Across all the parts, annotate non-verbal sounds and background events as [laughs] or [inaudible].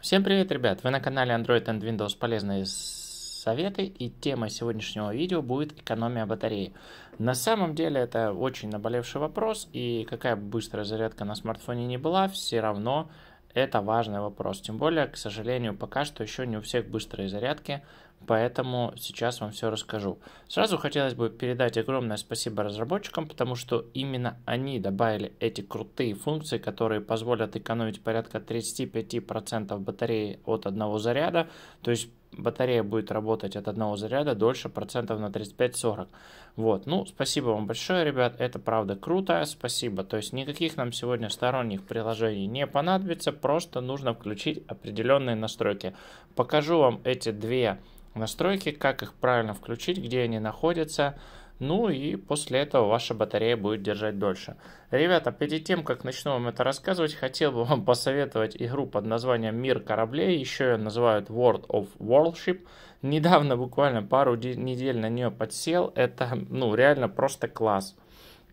Всем привет, ребят! Вы на канале Android and Windows полезные советы и тема сегодняшнего видео будет экономия батареи. На самом деле это очень наболевший вопрос и какая бы быстрая зарядка на смартфоне не была, все равно это важный вопрос. Тем более, к сожалению, пока что еще не у всех быстрые зарядки, поэтому сейчас вам все расскажу. Сразу хотелось бы передать огромное спасибо разработчикам, потому что именно они добавили эти крутые функции, которые позволят экономить порядка 35% батареи от одного заряда. То есть батарея будет работать от одного заряда дольше процентов на 35-40. Вот, ну, спасибо вам большое, ребят, это правда круто, спасибо. То есть никаких нам сегодня сторонних приложений не понадобится, просто нужно включить определенные настройки. Покажу вам эти две настройки, как их правильно включить, где они находятся. Ну и после этого ваша батарея будет держать дольше. Ребята, перед тем, как начну вам это рассказывать, хотел бы вам [laughs] посоветовать игру под названием «Мир кораблей». Еще ее называют World of Warship. Недавно, буквально пару недель на нее подсел. Это, ну, реально просто класс.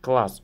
Класс.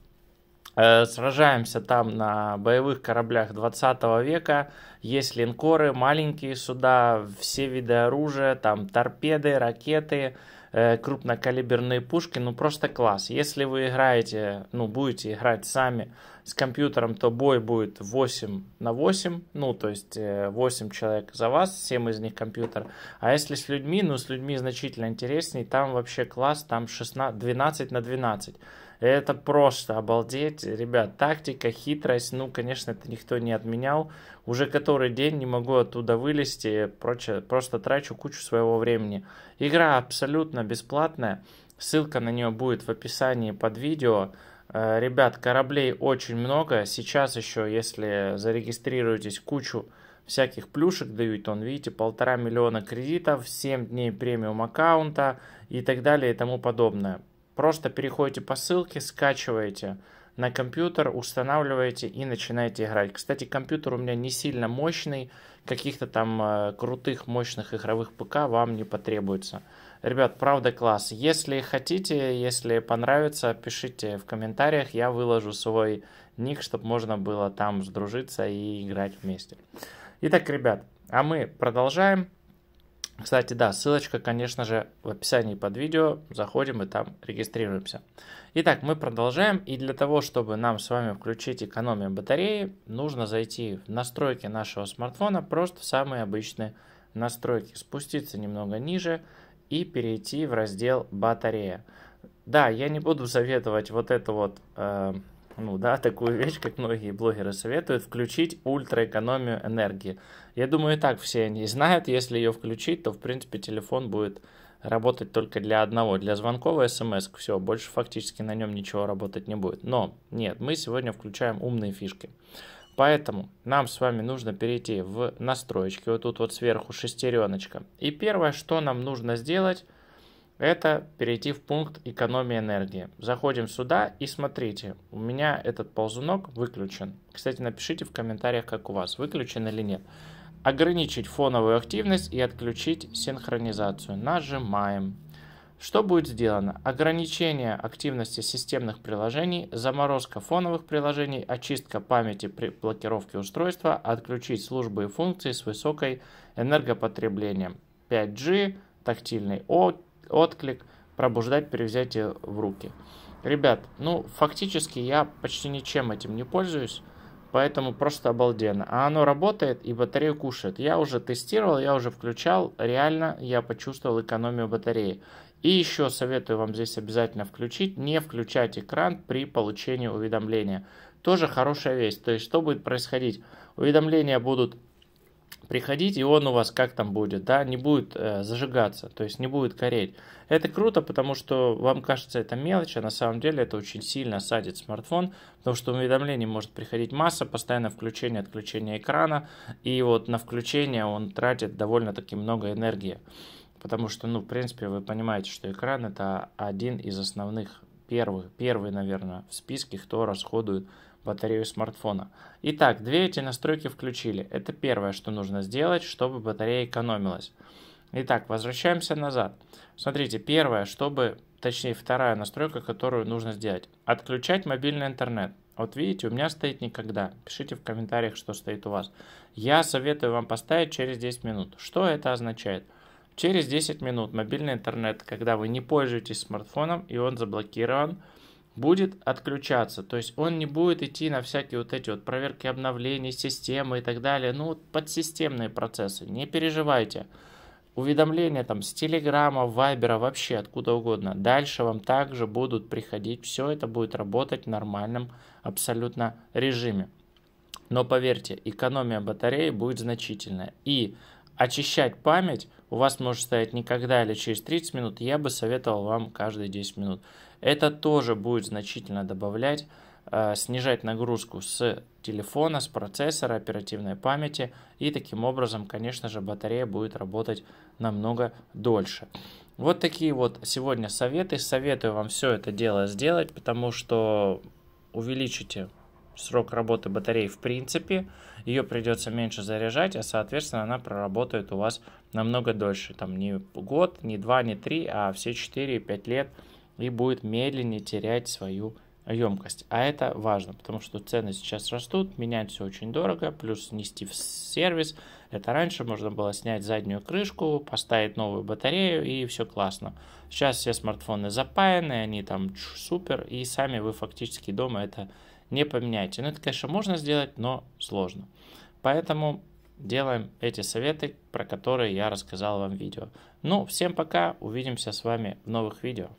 Э, сражаемся там на боевых кораблях 20 века. Есть линкоры, маленькие суда, все виды оружия, там торпеды, ракеты, крупнокалиберные пушки, ну просто класс. Если вы играете, ну будете играть сами с компьютером, то бой будет 8 на 8, ну то есть 8 э, человек за вас, 7 из них компьютер. А если с людьми, ну с людьми значительно интереснее, там вообще класс, там 16, 12 на 12. Это просто обалдеть. Ребят, тактика, хитрость, ну, конечно, это никто не отменял. Уже который день не могу оттуда вылезти, прочее, просто трачу кучу своего времени. Игра абсолютно бесплатная. Ссылка на нее будет в описании под видео. Э, ребят, кораблей очень много. Сейчас еще, если зарегистрируетесь, кучу всяких плюшек дают. Он, видите, полтора миллиона кредитов, 7 дней премиум аккаунта и так далее и тому подобное. Просто переходите по ссылке, скачиваете на компьютер, устанавливаете и начинаете играть. Кстати, компьютер у меня не сильно мощный, каких-то там э, крутых мощных игровых ПК вам не потребуется. Ребят, правда класс. Если хотите, если понравится, пишите в комментариях, я выложу свой ник, чтобы можно было там сдружиться и играть вместе. Итак, ребят, а мы продолжаем. Кстати, да, ссылочка, конечно же, в описании под видео. Заходим и там регистрируемся. Итак, мы продолжаем. И для того, чтобы нам с вами включить экономию батареи, нужно зайти в настройки нашего смартфона, просто в самые обычные настройки. Спуститься немного ниже и перейти в раздел батарея. Да, я не буду советовать вот это вот... Э, ну да, такую вещь, как многие блогеры советуют, включить ультраэкономию энергии. Я думаю, и так все они знают, если ее включить, то в принципе телефон будет работать только для одного, для звонков и смс. Все, больше фактически на нем ничего работать не будет. Но нет, мы сегодня включаем умные фишки. Поэтому нам с вами нужно перейти в настройки. Вот тут вот сверху шестереночка. И первое, что нам нужно сделать, это перейти в пункт экономии энергии. Заходим сюда и смотрите, у меня этот ползунок выключен. Кстати, напишите в комментариях, как у вас, выключен или нет. Ограничить фоновую активность и отключить синхронизацию. Нажимаем. Что будет сделано? Ограничение активности системных приложений, заморозка фоновых приложений, очистка памяти при блокировке устройства, отключить службы и функции с высокой энергопотреблением. 5G, тактильный отклик, пробуждать при взятии в руки. Ребят, ну фактически я почти ничем этим не пользуюсь, поэтому просто обалденно. А оно работает и батарею кушает. Я уже тестировал, я уже включал, реально я почувствовал экономию батареи. И еще советую вам здесь обязательно включить, не включать экран при получении уведомления. Тоже хорошая вещь. То есть что будет происходить? Уведомления будут приходить, и он у вас как там будет, да, не будет э, зажигаться, то есть не будет гореть. Это круто, потому что вам кажется это мелочь, а на самом деле это очень сильно садит смартфон, потому что уведомлений может приходить масса, постоянно включение, отключение экрана, и вот на включение он тратит довольно-таки много энергии. Потому что, ну, в принципе, вы понимаете, что экран это один из основных первых, первый, наверное, в списке, кто расходует батарею смартфона. Итак, две эти настройки включили. Это первое, что нужно сделать, чтобы батарея экономилась. Итак, возвращаемся назад. Смотрите, первое, чтобы, точнее вторая настройка, которую нужно сделать. Отключать мобильный интернет. Вот видите, у меня стоит никогда. Пишите в комментариях, что стоит у вас. Я советую вам поставить через 10 минут. Что это означает? Через 10 минут мобильный интернет, когда вы не пользуетесь смартфоном и он заблокирован, будет отключаться. То есть он не будет идти на всякие вот эти вот проверки обновлений системы и так далее. Ну, подсистемные процессы. Не переживайте. Уведомления там с Телеграма, Вайбера, вообще откуда угодно. Дальше вам также будут приходить. Все это будет работать в нормальном абсолютно режиме. Но поверьте, экономия батареи будет значительная. И очищать память у вас может стоять никогда или через 30 минут. Я бы советовал вам каждые 10 минут. Это тоже будет значительно добавлять, э, снижать нагрузку с телефона, с процессора, оперативной памяти. И таким образом, конечно же, батарея будет работать намного дольше. Вот такие вот сегодня советы. Советую вам все это дело сделать, потому что увеличите срок работы батареи в принципе, ее придется меньше заряжать, а соответственно она проработает у вас намного дольше. Там не год, не два, не три, а все 4-5 лет – и будет медленнее терять свою емкость. А это важно, потому что цены сейчас растут, менять все очень дорого, плюс нести в сервис. Это раньше можно было снять заднюю крышку, поставить новую батарею и все классно. Сейчас все смартфоны запаяны, они там супер, и сами вы фактически дома это не поменяете. Ну, это, конечно, можно сделать, но сложно. Поэтому делаем эти советы, про которые я рассказал вам в видео. Ну, всем пока, увидимся с вами в новых видео.